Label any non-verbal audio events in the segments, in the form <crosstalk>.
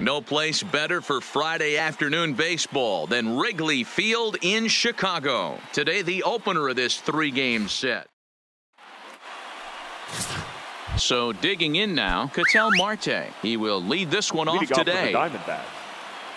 No place better for Friday afternoon baseball than Wrigley Field in Chicago. Today, the opener of this three game set. So digging in now, Ketel Marte. He will lead this one off Leading off the today.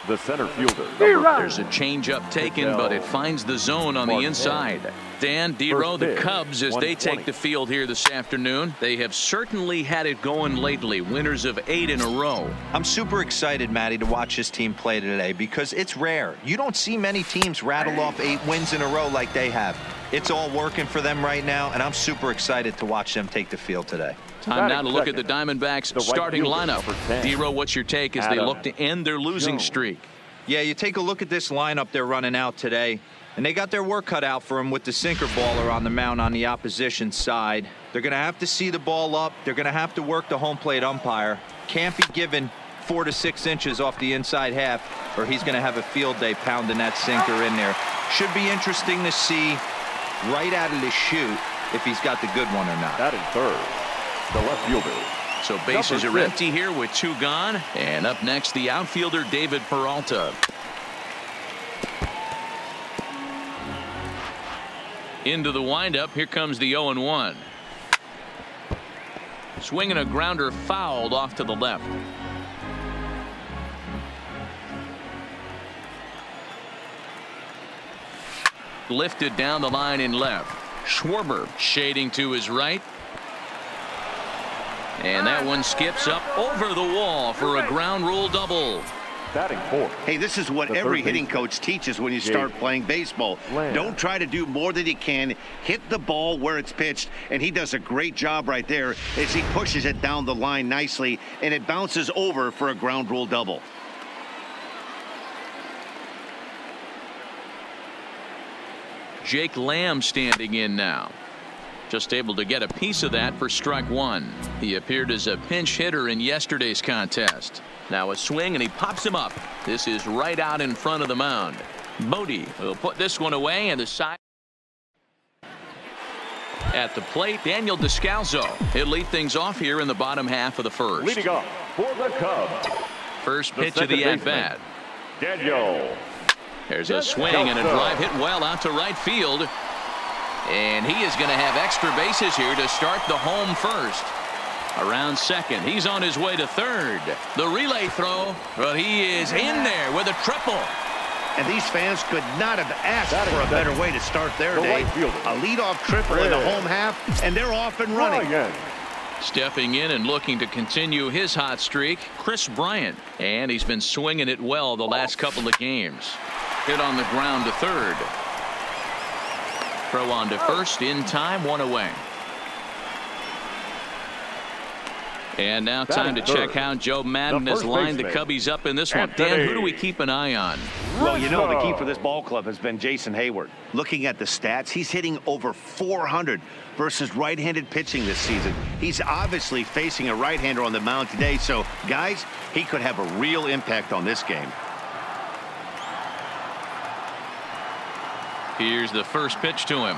Diamondbacks, the center fielder. There's a changeup taken, but it finds the zone on the inside. Dan Dero, the Cubs, as they take the field here this afternoon, they have certainly had it going lately. Winners of eight in a row. I'm super excited, Matty, to watch this team play today because it's rare. You don't see many teams rattle off eight wins in a row like they have. It's all working for them right now, and I'm super excited to watch them take the field today. Time now to look at the Diamondbacks the starting fielder, lineup. number 10, Dero, what's your take as they look to end their losing Jones. streak? Yeah, you take a look at this lineup they're running out today, and they got their work cut out for them with the sinker baller on the mound on the opposition side. They're going to have to see the ball up. They're going to have to work the home plate umpire. Can't be given four to six inches off the inside half, or he's going to have a field day pounding that sinker in there. Should be interesting to see right out of the chute if he's got the good one or not. Batting third, the left fielder. So bases Number are six. empty here with two gone. And up next, the outfielder, David Peralta. Into the windup. Here comes the 0 1. Swinging a grounder fouled off to the left. Lifted down the line in left. Schwarber shading to his right. And that one skips up over the wall for a ground rule double. Batting fourth, Hey, this is what every hitting baseman. coach teaches when you start Jake playing baseball. Lamb. Don't try to do more than you can. Hit the ball where it's pitched, and he does a great job right there as he pushes it down the line nicely, and it bounces over for a ground rule double. Jake Lamb standing in now. Just able to get a piece of that for strike one. He appeared as a pinch hitter in yesterday's contest. Now a swing and he pops him up. This is right out in front of the mound. Bote will put this one away and the side. At the plate, Daniel Descalso. He'll lead things off here in the bottom half of the first. leading off for the Cubs, First the pitch of the at bat. Daniel. There's a swing and a drive hit well out to right field. And he is going to have extra bases here to start the home first. Around second. He's on his way to third. The relay throw, but he is in there with a triple. And these fans could not have asked Batting for a better way to start their The day. right fielder. A leadoff triple in the home half, and they're off and running. Ryan. Stepping in and looking to continue his hot streak, Kris Bryant. And he's been swinging it well the last couple of games. Hit on the ground to third. Throw on to first in time, one away. And now time to Batting check how Joe Maddon has lined the Cubbies up in this one. Dan, who do we keep an eye on? Well, you know, the key for this ball club has been Jason Heyward. Looking at the stats, he's hitting over 400 versus right-handed pitching this season. He's obviously facing a right-hander on the mound today, so guys, he could have a real impact on this game. Here's the first pitch to him.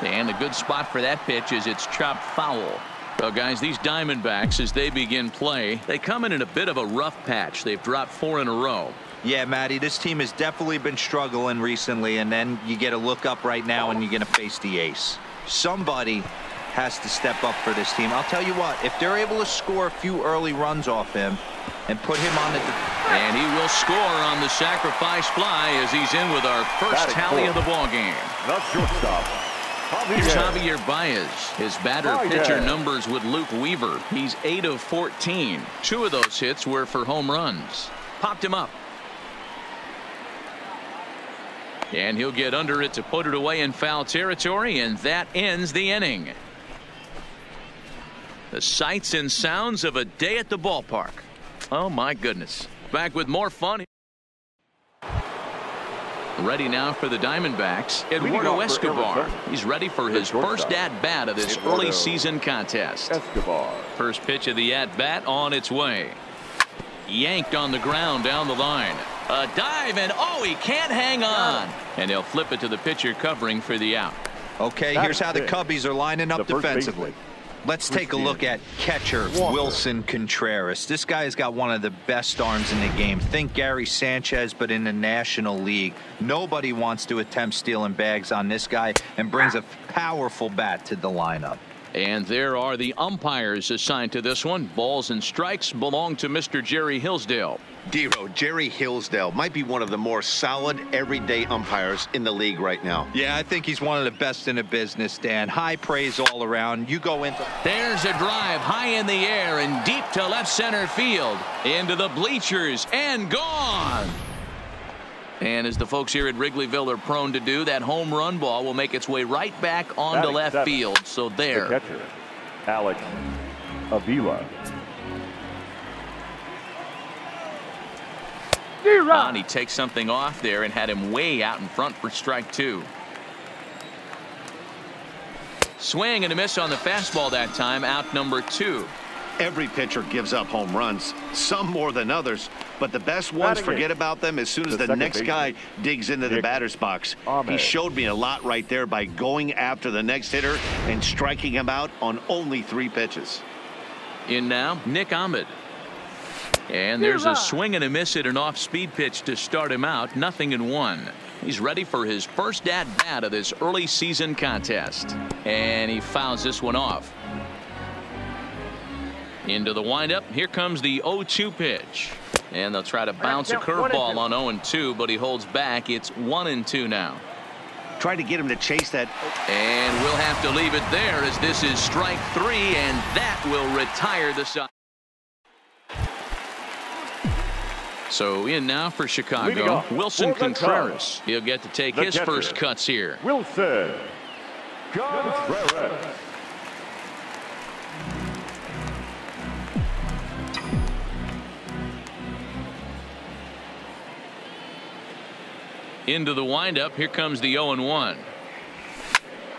And a good spot for that pitch is it's chopped foul. Well, guys, these Diamondbacks, as they begin play, they come in in a bit of a rough patch. They've dropped four in a row. Yeah, Matty, this team has definitely been struggling recently, and then you get a look up right now and you're going to face the ace. Somebody has to step up for this team. I'll tell you what, if they're able to score a few early runs off him and put him on the... And he will score on the sacrifice fly as he's in with our first tally of the ball game. The shortstop, Here's Javier. Baez. His batter pitcher numbers with Luke Weaver. He's 8 of 14. Two of those hits were for home runs. Popped him up. And he'll get under it to put it away in foul territory, and that ends the inning. The sights and sounds of a day at the ballpark. Oh, my goodness. Back with more fun. Ready now for the Diamondbacks. Eduardo Escobar. He's ready for his first shortstop, at bat of this early season contest. Escobar. First pitch of the at bat on its way. Yanked on the ground down the line. A dive and oh he can't hang on. And they'll flip it to the pitcher covering for the out. Okay, here's how the. Cubbies are lining up defensively. Let's take a look at catcher Willson Contreras. This guy has got one of the best arms in the game. Think Gary Sanchez, but in the National League. Nobody wants to attempt stealing bags on this guy and brings a powerful bat to the lineup. And there are the umpires assigned to this one. Balls and strikes belong to Mr. Jerry Hillsdale. Dero, Jerry Hillsdale might be one of the more solid everyday umpires in the league right now. Yeah, I think he's one of the best in the business, Dan. High praise all around. You go into. There's a drive high in the air and deep to left center field. Into the bleachers and gone. And as the folks here at Wrigleyville are prone to do, that home run ball will make its way right back onto left seven. field. So The there. catcher, Alex Avila. On, he takes something off there and had him way out in front for strike two. Swing and a miss on the fastball that time, out number two. Every pitcher gives up home runs, some more than others, but the best ones forget about them as soon as The the, next baseman, guy digs into the batter's box. He showed me a lot right there by going after the next hitter and striking him out on only three pitches. In now, Nick Ahmed. And there's a swing and a miss at an off-speed pitch to start him out. Nothing in one. He's ready for his first at-bat of this early season contest. And he fouls this one off. Into the windup. Here comes the 0-2 pitch. And they'll try to bounce a curveball on 0-2, but he holds back. It's 1-2 now. Try to get him to chase that. And we'll have to leave it there as this is strike three, and that will retire the side. So in now for Chicago, Willson Contreras. He'll get to take The his catcher. first cuts here. Willson Contreras. Into the windup. Here comes the 0-1.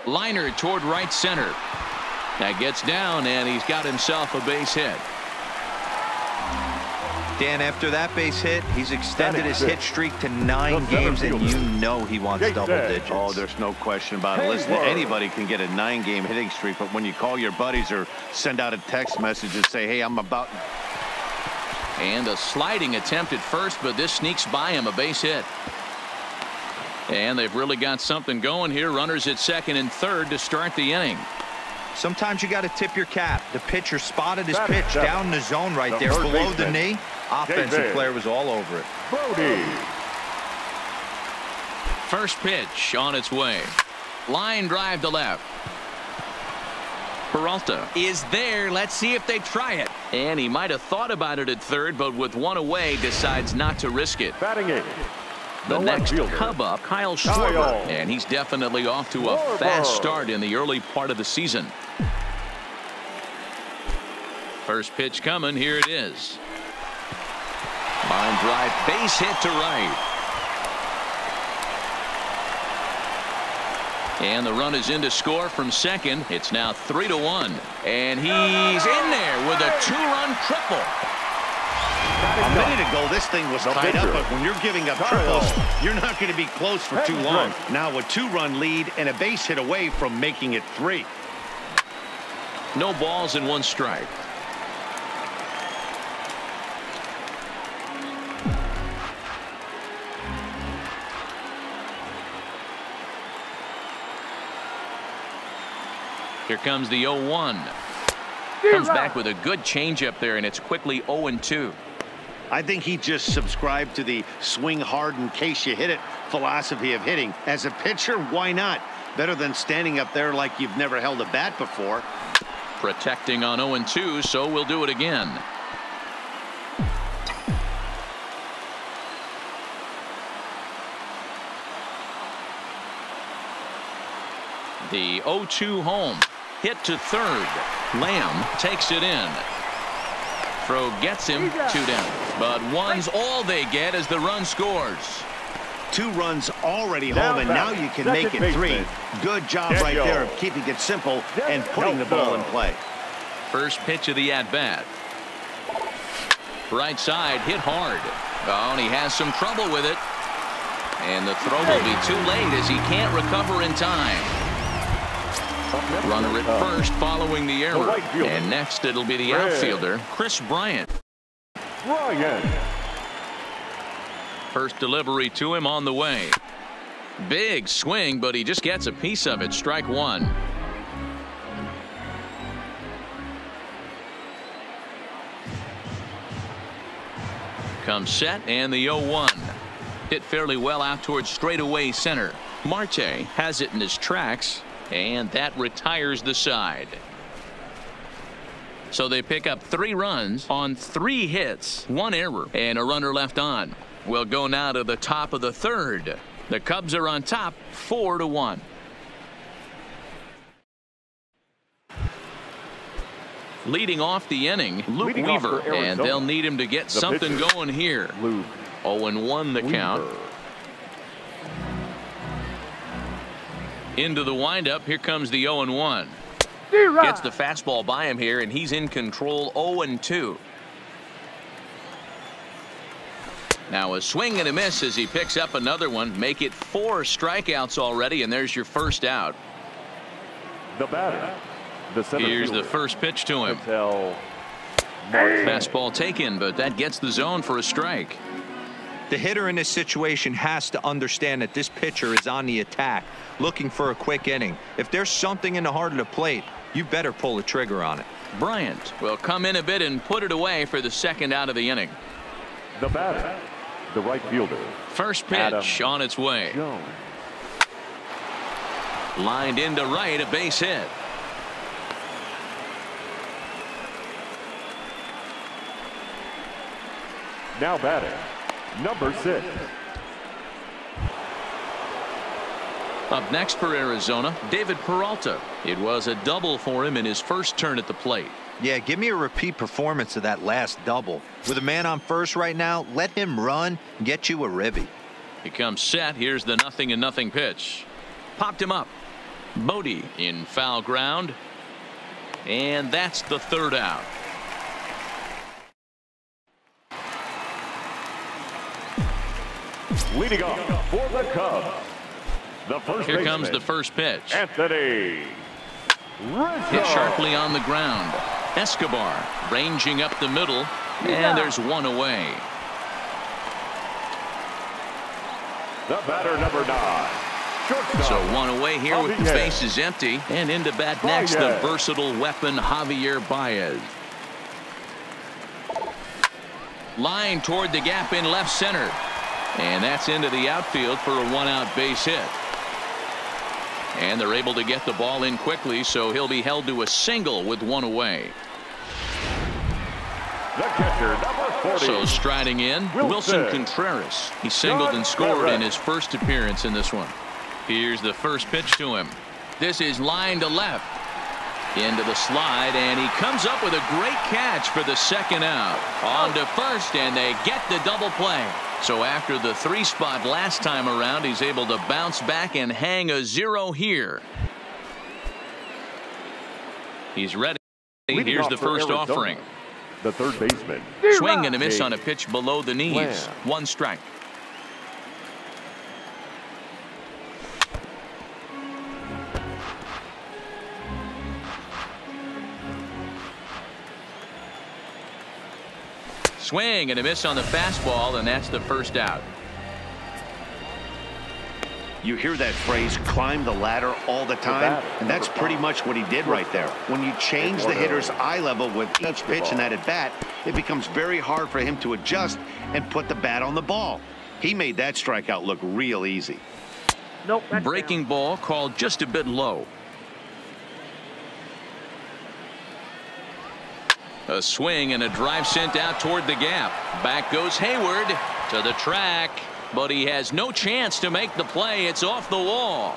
Liner toward right center. That gets down, and he's got himself a base hit. Dan, after that base hit, he's extended his hit streak to nine games, and you know he wants double Day. digits. Oh, there's no question about it. Listen, anybody can get a nine-game hitting streak, but when you call your buddies or send out a text message and say, hey, I'm about And a sliding attempt at first, but this sneaks by him a base hit. And they've really got something going here. Runners at second and third to start the inning. Sometimes you got to tip your cap. The pitcher spotted his pitch seven. down the zone right The there third below the knee. Offensive David. player was all over it. Brody. First pitch on its way. Line drive to left. Peralta is there. Let's see if they try it. And he might have thought about it at third, but with one away, decides not to risk it. Batting eight. The The next Cub up, Kyle Kyle. Schwarber. And he's definitely off to a Schwarber. fast start in the early part of the season. First pitch coming. Here it is. Line drive, base hit to right. And the run is in to score from second. It's now three to one. And he's in there with a two-run triple. A minute ago, this thing was The tied up, but when you're giving up Kyle. triples, you're not going to be close for too Hendrick. long. Now a two-run lead and a base hit away from making it three. No balls in one strike. Here comes the 0-1. Comes back with a good changeup there, and it's quickly 0-2. I think he just subscribed to the swing hard in case you hit it philosophy of hitting. As a pitcher, why not? Better than standing up there like you've never held a bat before. Protecting on 0-2, so we'll do it again. The 0-2 home. Hit to third. Lamb takes it in. Throw gets him two down. But one's all they get as the run scores. Two runs already Now home, and back, now you can second make it three. baseman, Good job Daniel. right there of keeping it simple and putting the ball in play. First pitch of the at-bat. Right side hit hard. Oh, and he has some trouble with it. And the throw will be too late as he can't recover in time. Runner at first following the error. and next it'll be the outfielder, Kris Bryant. Bryant. First delivery to him on the way. Big swing, but he just gets a piece of it. Strike one. Comes set and the 0-1. Hit fairly well out towards straightaway center. Marte has it in his tracks, and that retires the side. So they pick up three runs on three hits, one error, and a runner left on. We'll go now to the top of the third. The Cubs are on top, four to one. Leading off the inning, Luke Leading Weaver, and they'll need him to get the something pitcher. going here. Luke 0-1 the count. Into the windup, here comes the 0-1. Gets the fastball by him here, and he's in control 0-2. Now a swing and a miss as he picks up another one. Make it four strikeouts already, and there's your first out. The batter. The Here's the first pitch to him. Fastball taken, but that gets the zone for a strike. The hitter in this situation has to understand that this pitcher is on the attack, looking for a quick inning. If there's something in the heart of the plate, you better pull the trigger on it. Bryant will come in a bit and put it away for the second out of the inning. The batter. The right fielder. First pitch Adam on its way. Jones. Lined into right, a base hit. Now batting. Number six. Up next for Arizona, David Peralta. It was a double for him in his first turn at the plate. Yeah, give me a repeat performance of that last double. With a man on first right now, let him run and get you a ribby. He comes set. Here's the nothing and nothing pitch. Popped him up. Bote in foul ground. And that's the third out. Leading off for the Cubs. The first Here comes the first pitch. Anthony Rizzo. Hit sharply on the ground. Escobar ranging up the middle. And there's one away. The batter number nine. Shortstop. So one away here with the Javier. bases empty. And into bat next, the versatile weapon Javier Baez. Line toward the gap in left center. And that's into the outfield for a one-out base hit. And they're able to get the ball in quickly, so he'll be held to a single with one away. The catcher number 40. So striding in, Willson, Willson. Contreras. He singled and scored in his first appearance in this one. Here's the first pitch to him. This is line to left. Into the slide, and he comes up with a great catch for the second out. On to first, and they get the double play. So after the three spot last time around, he's able to bounce back and hang a zero here. He's ready. Leading Here's the first Arizona, offering. The third baseman. Swing and a miss on a pitch below the knees. Lamb. One strike. Swing and a miss on the fastball, and that's the first out. You hear that phrase, climb the ladder all the time, and that's pretty much what he did right there. When you change the hitter's eye level with each pitch in ball. that at bat, it becomes very hard for him to adjust and put the bat on the ball. He made that strikeout look real easy. Nope, Breaking ball called just a bit low. A swing and a drive sent out toward the gap. Back goes Heyward to the track, but he has no chance to make the play. It's off the wall.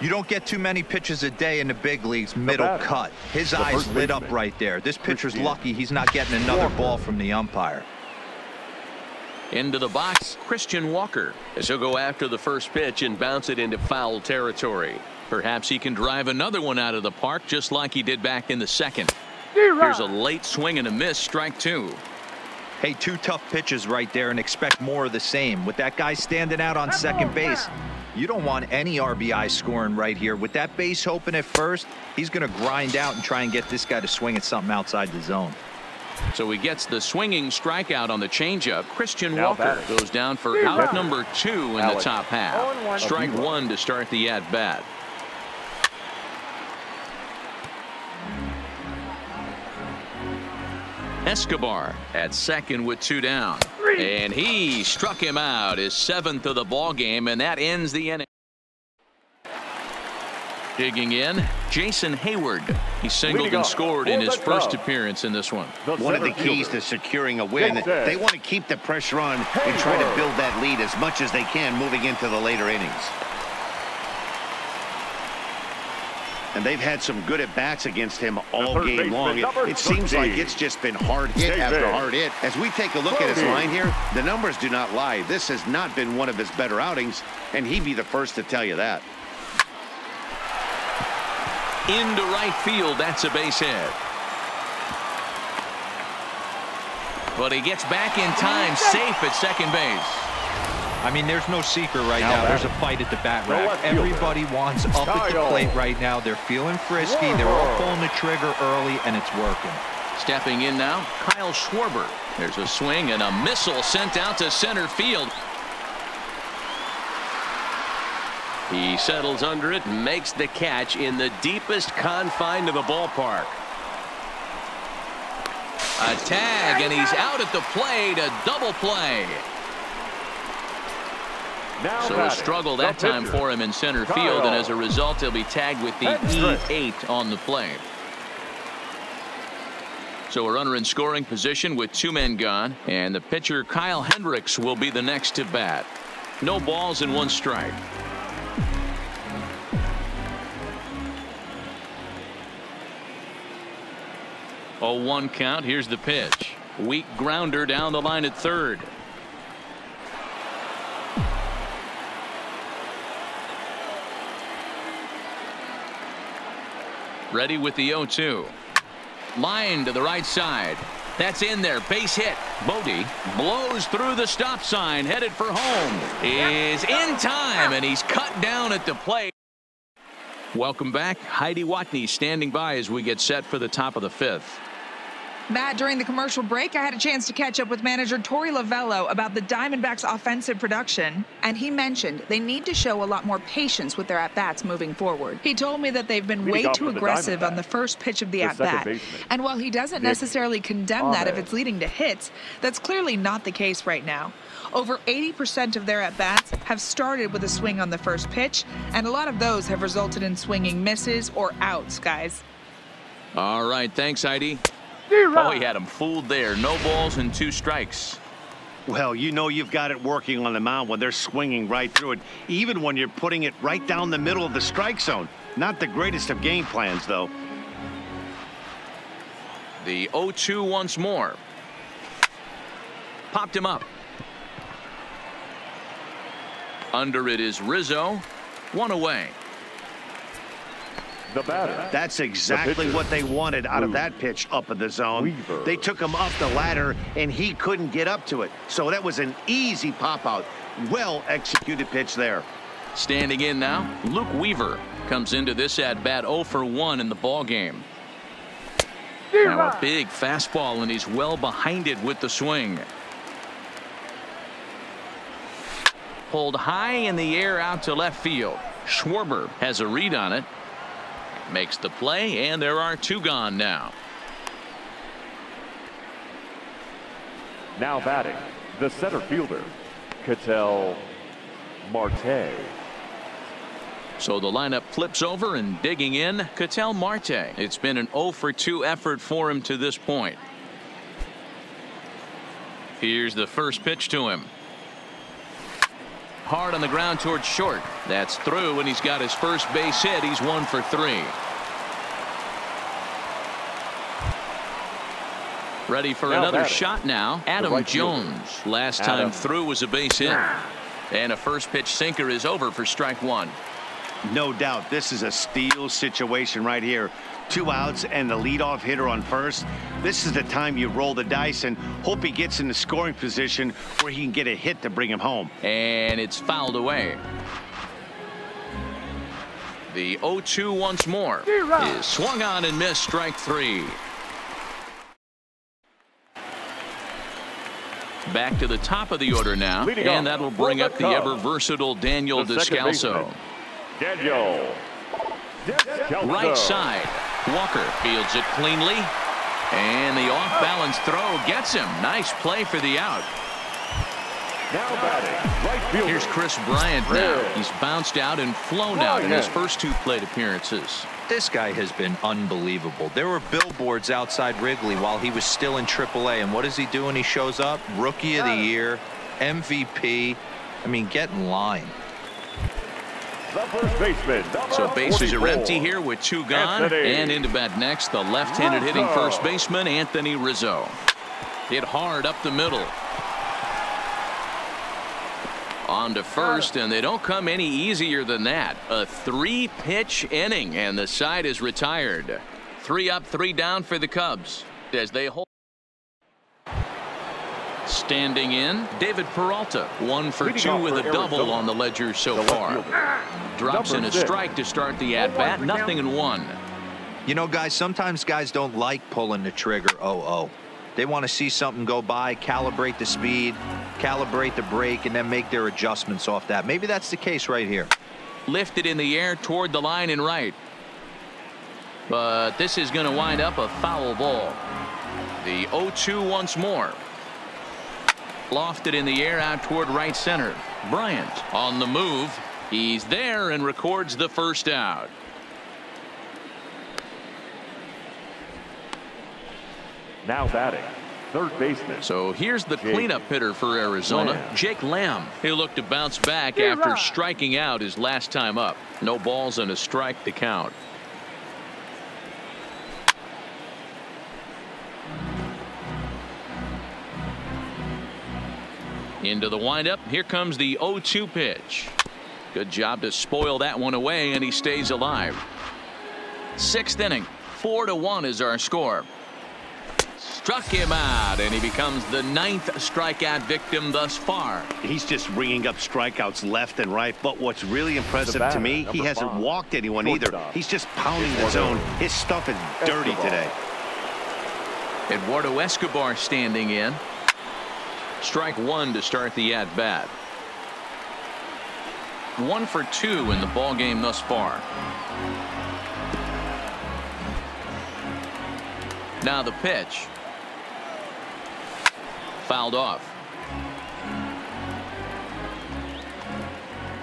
You don't get too many pitches a day in the big leagues, middle batter. cut. His The eyes lit up right there. This pitcher's lucky he's not getting another ball from the umpire. Into the box, Christian Walker. As he'll go after the first pitch and bounce it into foul territory. Perhaps he can drive another one out of the park just like he did back in the second. Here's a late swing and a miss, strike two. Hey, two tough pitches right there and expect more of the same. With that guy standing out on second base, you don't want any RBI scoring right here. With that base open at first, he's going to grind out and try and get this guy to swing at something outside the zone. So he gets the swinging strikeout on the changeup. Christian Now Walker batting. goes down for out number two in the top half. 0-1. Strike Zero. one to start the at bat. Escobar at second with two down. And he struck him out his seventh of the ball game, and that ends the inning. Digging in, Jason Heyward. He singled and scored in his first appearance in this one. One of the keys to securing a win, they want to keep the pressure on and try to build that lead as much as they can moving into the later innings. And they've had some good at-bats against him all third game long. It, it seems like it's just been hard hit after hard hit. As we take a look at his line here, the numbers do not lie. This has not been one of his better outings, and he'd be the first to tell you that. Into right field, that's a base hit. But he gets back in time, safe at second base. I mean, there's no secret right Now now. There's a fight at the bat rack. Everybody wants up at the plate right now. They're feeling frisky. They're all pulling the trigger early, and it's working. Stepping in now, Kyle Schwarber. There's a swing and a missile sent out to center field. He settles under it and makes the catch in the deepest confine of the ballpark. A tag, and he's out at the plate, a double play. Now So a struggle that time pitcher. for him in center field, and as a result, he'll be tagged with the E8 on the play. So a runner in scoring position with two men gone, and the pitcher Kyle Hendricks will be the next to bat. No balls and one strike. A one count. Here's the pitch. Weak grounder down the line at third. Ready with the 0-2. Line to the right side. That's in there. Base hit. Bote blows through the stop sign, headed for home. Is in time, and he's cut down at the plate. Welcome back. Heidi Watney standing by as we get set for the top of the fifth. Matt, during the commercial break, I had a chance to catch up with manager Torey Lovullo about the Diamondbacks' offensive production, and he mentioned they need to show a lot more patience with their at bats moving forward. He told me that they've been way too for the aggressive on the first pitch of the, the at bat, baseman, And while he doesn't Nick necessarily condemn that if it's leading to hits, that's clearly not the case right now. Over 80% of their at bats have started with a swing on the first pitch, and a lot of those have resulted in swinging misses or outs, guys. All right. Thanks, Heidi. Oh, he had him fooled there. No balls and two strikes. Well, you know you've got it working on the mound when they're swinging right through it, even when you're putting it right down the middle of the strike zone. Not the greatest of game plans, though. The 0-2 once more. Popped him up. Under it is Rizzo. One away. The batter. That's exactly pitcher. what they wanted out of that pitch up in the zone. Weaver. They took him up the ladder, and he couldn't get up to it. So that was an easy pop out. Well executed pitch there. Standing in now, Luke Weaver comes into this at bat 0 for 1 in the ball game. Now a big fastball, and he's well behind it with the swing. Pulled high in the air out to left field. Schwarber has a read on it. Makes the play, and there are two gone now. Now batting, the center fielder, Ketel Marte. So the lineup flips over and digging in, Ketel Marte. It's been an 0 for 2 effort for him to this point. Here's the first pitch to him. Hard on the ground towards short. That's through, and he's got his first base hit. He's one for three. Ready for Now another batting, shot now. Adam right fielder, Jones. Last time Adam. through was a base hit. And a first pitch sinker is over for strike one. No doubt this is a steal situation right here. two outs and the leadoff hitter on first. This is the time you roll the dice and hope he gets in the scoring position where he can get a hit to bring him home. And it's fouled away. The 0-2 once more is swung on and missed strike three. Back to the top of the order now, Leading and off that'll bring up the Cubs, ever versatile Daniel the Descalso. Daniel. Descalso. Right side. Walker fields it cleanly. And the off balance throw gets him. Nice play for the out. Now batting, right fielder. Here's Kris Bryant now. He's bounced out and flown oh, out in his first two plate appearances. This guy has been unbelievable. There were billboards outside Wrigley while he was still in AAA, and what does he do when he shows up? Rookie of the Year, MVP. I mean, get in line. The first baseman, So bases are empty here with two gone. Anthony And into bat next, the left-handed hitting first baseman, Anthony Rizzo. Hit hard up the middle. On to first, and they don't come any easier than that. A three-pitch inning, and the side is retired. Three up, three down for the Cubs as they hold. Standing in, David Peralta, one for Leading two with for a double Arizona, on the ledger so the far. Drops number in a six. strike to start the at bat. Nothing in one. You know, guys, sometimes guys don't like pulling the trigger 0-0. They want to see something go by, calibrate the speed, calibrate the brake, and then make their adjustments off that. Maybe that's the case right here. Lifted in the air toward the line and right. But this is going to wind up a foul ball. The 0-2 once more. Lofted in the air out toward right center. Bryant on the move. He's there and records the first out. Now batting, third baseman. So here's the Jake cleanup hitter for Arizona, Lamb. Jake Lamb. He'll look to bounce back after striking out his last time up. No balls and a strike to count. Into the windup. Here comes the 0-2 pitch. Good job to spoil that one away, and he stays alive. Sixth inning. Four to one is our score. Struck him out, and he becomes the ninth strikeout victim thus far. He's just ringing up strikeouts left and right. But what's really impressive to me, he hasn't five, walked anyone either. shortstop, He's just pounding the zone. His stuff is dirty Escobar. today. Eduardo Escobar standing in. Strike one to start the at bat. One for two in the ball game thus far. Now the pitch. Fouled off.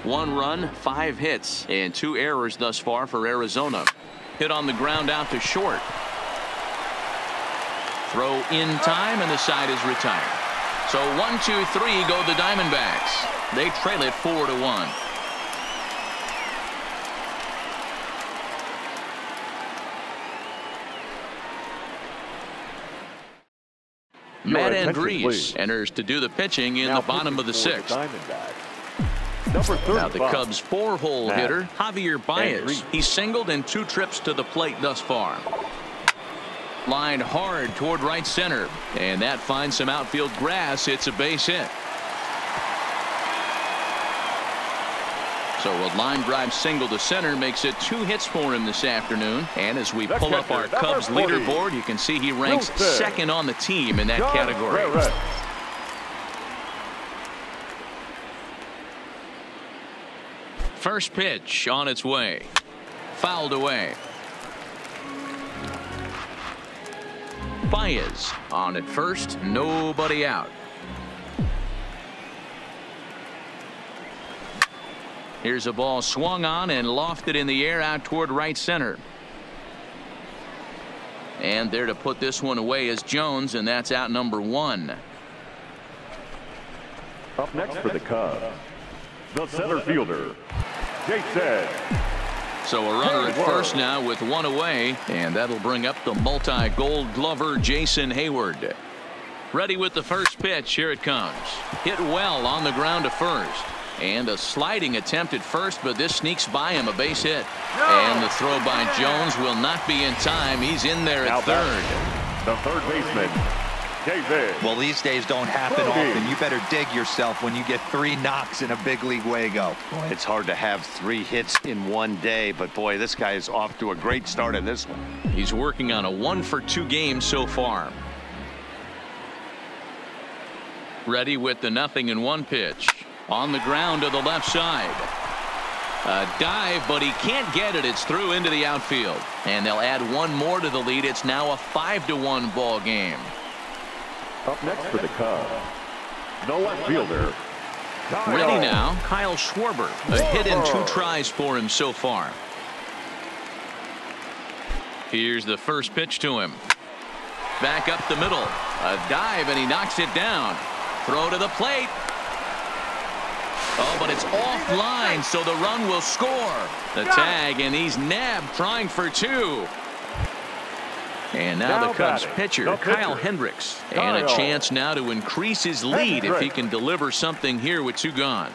One run, five hits, and two errors thus far for Arizona. Hit on the ground out to short. Throw in time, and the side is retired. So one, two, three go the Diamondbacks. They trail it four to one. Matt Andriese enters to do the pitching in Now the bottom of the sixth. Number Now the Cubs four-hole hitter Javier Baez. Andriese. He's singled in two trips to the plate thus far. Lined hard toward right center, and that finds some outfield grass. It's a base hit. So a line drive single to center makes it two hits for him this afternoon. And as we pull up our Cubs 40. leaderboard, you can see he ranks second on the team in that category. <laughs> First pitch on its way. Fouled away. Baez on at first. Nobody out. Here's a ball swung on and lofted in the air out toward right center. And there to put this one away is Jones, and that's out number one. Up next for the Cubs, the center fielder, Jason. So a runner at first now with one away, and that'll bring up the multi-gold glover Jason Heyward. Ready with the first pitch. Here it comes. Hit well on the ground to first. And a sliding attempt at first, but this sneaks by him, a base hit. And the throw by Jones will not be in time. He's in there at Now third. The third baseman, David. Well, these days don't happen Brody. often. You better dig yourself when you get three knocks in a big league Wago. Boy, it's hard to have three hits in one day, but boy, this guy is off to a great start in this one. He's working on a one for two game so far. Ready with the nothing in one pitch. On the ground to the left side. A dive, but he can't get it. It's through into the outfield. And they'll add one more to the lead. It's now a five to one ball game. Up next for the Cubs, no left fielder, Ready now, Kyle Schwarber. A hit in two tries for him so far. Here's the first pitch to him. Back up the middle. A dive, and he knocks it down. Throw to the plate. Oh, but it's offline, so the run will score. The tag, and he's nabbed trying for two. And now, Now the Cubs pitcher, Kyle pitcher, Hendricks. And a chance now to increase his lead if he can deliver something here with two gone.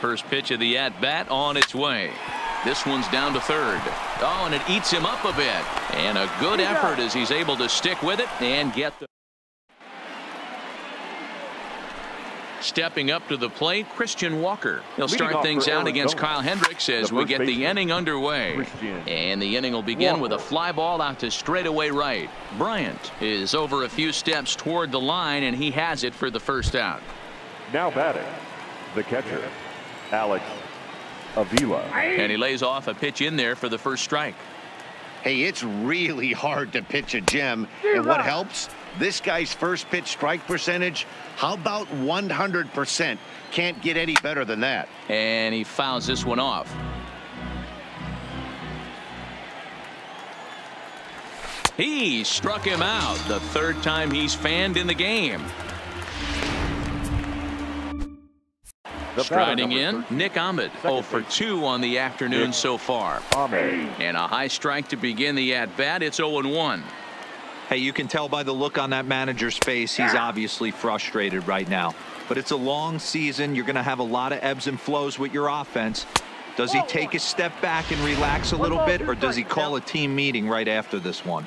First pitch of the at bat on its way. This one's down to third. Oh, and it eats him up a bit. And a good effort as he's able to stick with it and get the. Stepping up to the plate, Christian Walker. He'll start things for out against Kyle Hendricks as we get the inning underway. Christian And the inning will begin with a fly ball out to straightaway right. Bryant is over a few steps toward the line, and he has it for the first out. Now batting, the catcher, Alex Avila. And he lays off a pitch in there for the first strike. Hey, it's really hard to pitch a gem. And what helps? This guy's first pitch strike percentage, how about 100%? Can't get any better than that. And he fouls this one off. He struck him out the third time he's fanned in the game. Striding in, Nick Ahmed, 0 for 2 on the afternoon Nick so far. Ahmed. And a high strike to begin the at bat. It's 0 1. Hey, you can tell by the look on that manager's face, he's obviously frustrated right now. But it's a long season. You're going to have a lot of ebbs and flows with your offense. Does he take a step back and relax a little bit, or does he call a team meeting right after this one?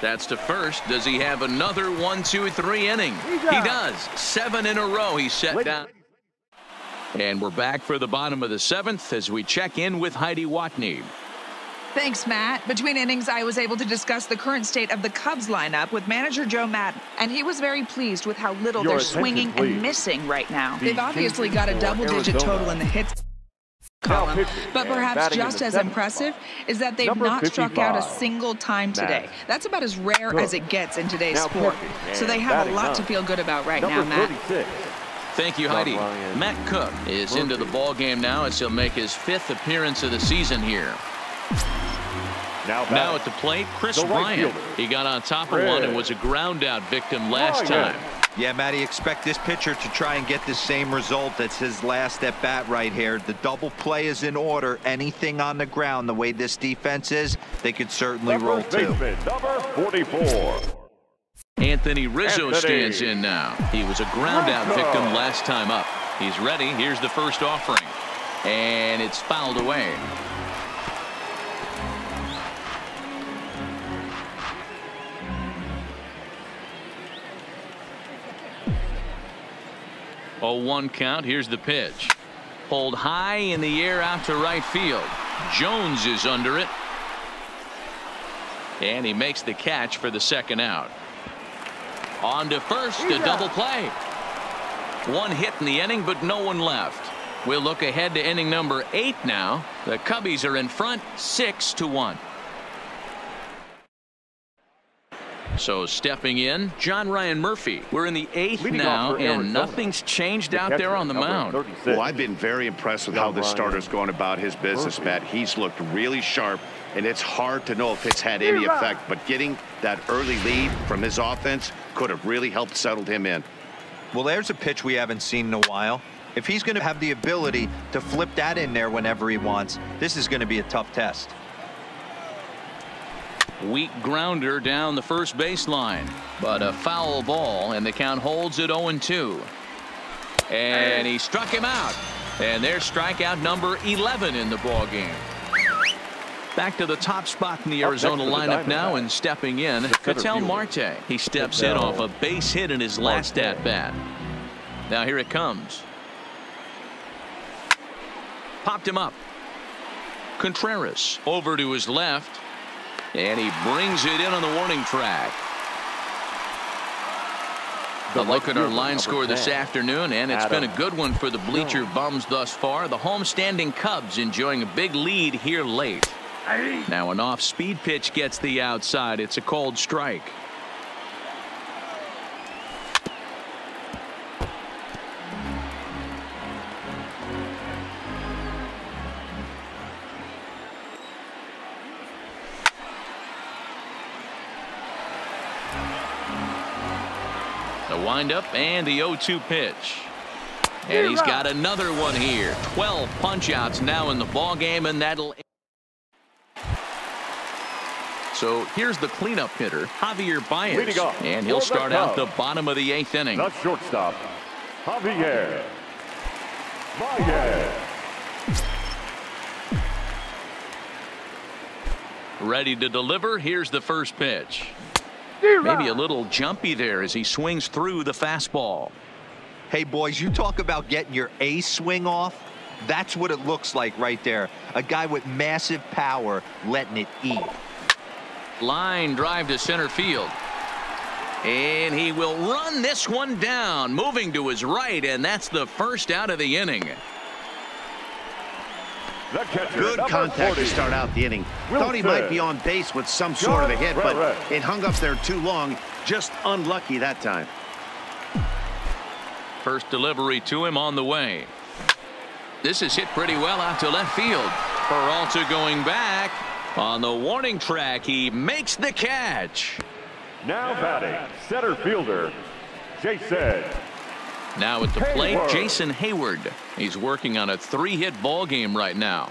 That's to first. Does he have another one, two, three inning? He does. Seven in a row. He's set down. And we're back for the bottom of the seventh as we check in with Heidi Watney. Thanks, Matt. Between innings, I was able to discuss the current state of the Cubs lineup with manager Joe Maddon, and he was very pleased with how little Your they're swinging please. and missing right now. The They've obviously got a double-digit total in the hits column, but perhaps just as impressive is that they've Number not struck out a single time today. Matt That's about as rare Cook. as it gets in today's Now sport. So they have a batting lot to feel good about right Number now, Matt. 36, Thank you, Heidi. Matt Cook is into the Murphy. ball game now as he'll make his fifth appearance of the season here. now Now at the plate, Kris The Bryant. fielder. He got on top of one and was a ground out victim oh, last Bryant. time. Yeah, Matty, expect this pitcher to try and get the same result. That's his last at bat right here. The double play is in order. Anything on the ground, the way this defense is, they could certainly the roll first too. number 44. Anthony Rizzo Anthony. stands in now. He was a ground out victim last time up. He's ready. Here's the first offering. And it's fouled away. A one count. Here's the pitch. Pulled high in the air out to right field. Jones is under it. And he makes the catch for the second out. On to first, a double play. One hit in the inning, but no one left. We'll look ahead to inning number eight now. The Cubbies are in front, six to one. So stepping in, John Ryan Murphy. We're in the eighth Leading now, and Arizona, nothing's changed The out there on the mound. 36. Well, I've been very impressed with how John this Ryan starter's going about his business, Murphy. Matt. He's looked really sharp, and it's hard to know if it's had any effect. But getting that early lead from his offense could have really helped settle him in. Well, there's a pitch we haven't seen in a while. If he's going to have the ability to flip that in there whenever he wants, this is going to be a tough test. Weak grounder down the first baseline. But a foul ball, and the count holds at 0-2. And he struck him out. And there's strikeout number 11 in the ball game. Back to the top spot in the Arizona lineup now and stepping in, Ketel Marte. He steps in off a base hit in his last at bat. Now here it comes. Popped him up. Contreras over to his left. And he brings it in on the warning track. A look at our line score this afternoon, and it's been a good one for the bleacher bums thus far. The home-standing Cubs enjoying a big lead here late. Now an off-speed pitch gets the outside. It's a cold strike. Windup and the 0-2 pitch. And he's got another one here. 12 punch-outs now in the ball game, and that'll. So here's the cleanup hitter, Javier Baez, and he'll start out the bottom of the eighth inning. The shortstop, Javier Baez. Ready to deliver. Here's the first pitch. Maybe a little jumpy there as he swings through the fastball. Hey, boys, you talk about getting your A swing off. That's what it looks like right there. A guy with massive power letting it eat. Line drive to center field. And he will run this one down, moving to his right, and that's the first out of the inning. The catcher, Good contact 40. to start out the inning. Willson. Thought he might be on base with some sort of a hit, but Contreras. it hung up there too long. Just unlucky that time. First delivery to him on the way. This is hit pretty well out to left field. Peralta going back. On the warning track, he makes the catch. Now batting, center fielder, Jason. Now at the plate, Heyward. Jason Heyward. He's working on a three-hit ball game right now.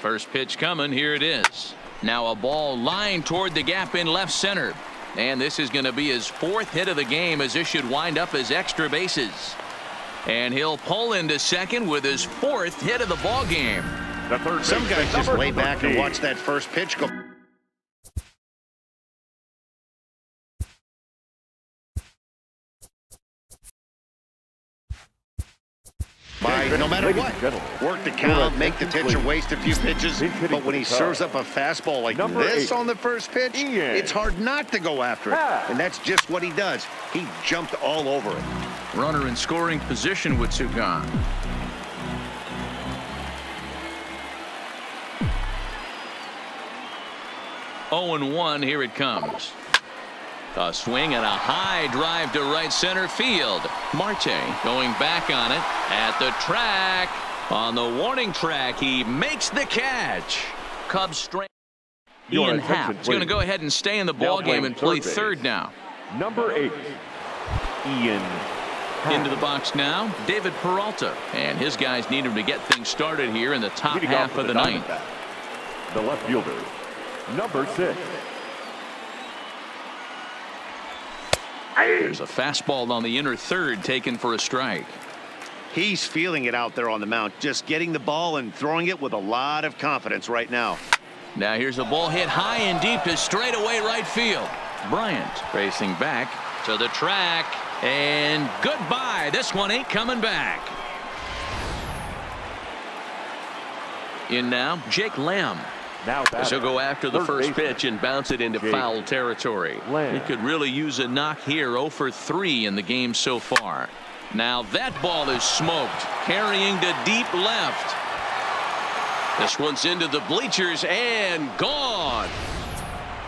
First pitch coming. Here it is. Now a ball lined toward the gap in left center. And this is going to be his fourth hit of the game as this should wind up as extra bases. And he'll pull into second with his fourth hit of the ball game. The third Some guys just lay back and watch that first pitch go. By no matter what, and gentlemen, work the count, make the attention, pitcher waste a few pitches. But when he serves up a fastball like Number this eight, on the first pitch, Ian. it's hard not to go after it. Happ. And that's just what he does. He jumped all over it. Runner in scoring position with two gone. Oh and 1 here it comes. A swing and a high drive to right center field. Marte going back on it at the track. On the warning track, he makes the catch. Cubs straight. Ian Happ is going to go ahead and stay in the ball game and play third base. third now. Number eight, Ian. Into the box now, David Peralta. And his guys need him to get things started here in the top half of the the ninth. The left fielder, number six, There's a fastball on the inner third taken for a strike. He's feeling it out there on the mound, just getting the ball and throwing it with a lot of confidence right now. Now here's a ball hit high and deep to straightaway right field. Bryant racing back to the track. And goodbye. This one ain't coming back. In now, Jake Lamb. Now As he'll go after the first pitch and bounce it into Jake foul territory. Lamb. He could really use a knock here 0 for 3 in the game so far. Now that ball is smoked carrying to deep left. This one's into the bleachers and gone.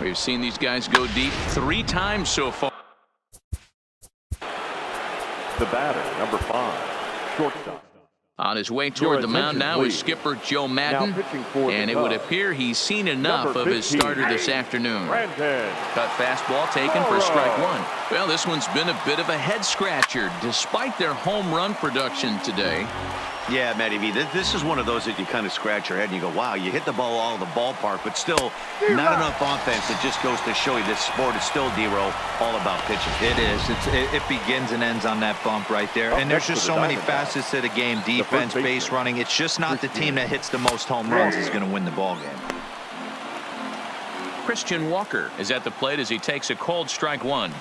We've seen these guys go deep three times so far. The batter, number five, shortstop. On his way toward the mound now is skipper Joe Maddon. pitching for the And it would appear he's seen enough of his starter this afternoon. Brandon. Cut fastball taken for strike one. Well, this one's been a bit of a head scratcher despite their home run production today. Yeah, Matty V, this, this is one of those that you kind of scratch your head and you go, wow, you hit the ball all the ballpark, but still not enough offense. It just goes to show you this sport is still, D-Row, all about pitching. It is. It's, it, it begins and ends on that bump right there. Up And there's just for the so many Diamondbacks, facets to the game. Defense, baseman, base running. It's just not the team that hits the most home runs is going to win the ball game. Christian Walker is at the plate as he takes a cold strike one.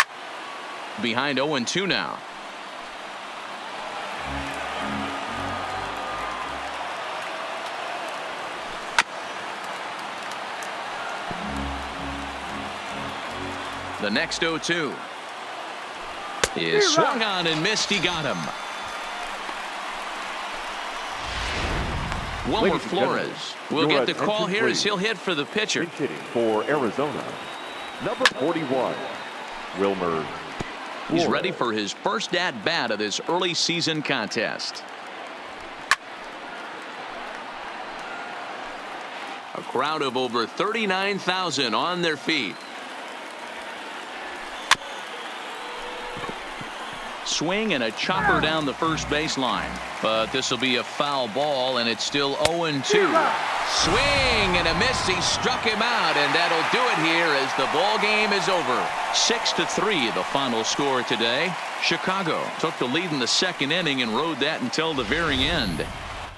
Behind 0-2 now. The next 0-2 is swung on and missed. He got him. Wilmer Ladies and gentlemen, Flores will get the call here as he'll hit for the pitcher. For Arizona. Number 41, Wilmer. He's ready for his first at bat of this early season contest. A crowd of over 39,000 on their feet. Swing and a chopper down the first baseline. But this will be a foul ball, and it's still 0-2. Swing and a miss. He struck him out, and that'll do it here as the ball game is over. 6 to 3, the final score today. Chicago took the lead in the second inning and rode that until the very end.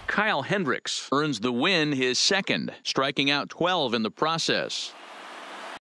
Kyle Hendricks earns the win his second, striking out 12 in the process.